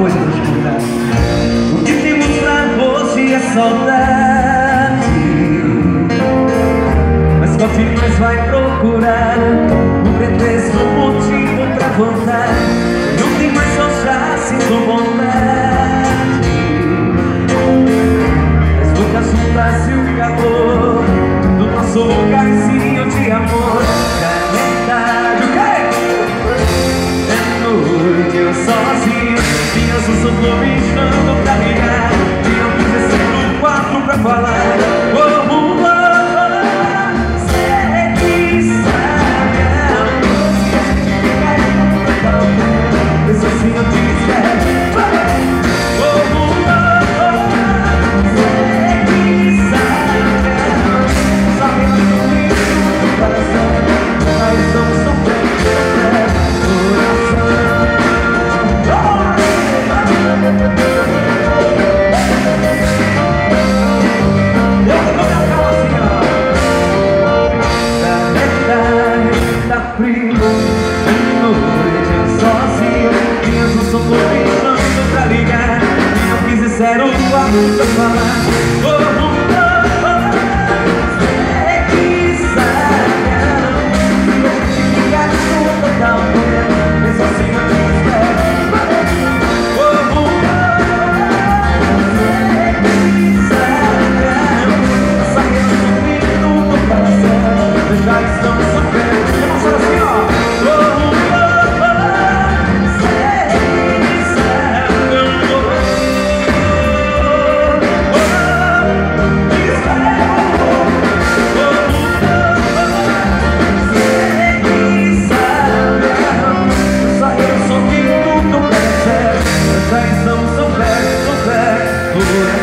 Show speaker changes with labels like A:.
A: coisa pra te contar. O que temos pra você é saudade. Mas qual mais vai procurar um pretexto, um motivo pra voltar? Não tem mais só já sinto vontade. As bocas juntas e o calor do nosso lugarzinho de amor. This is glory shine. Quis disser o amor Lord.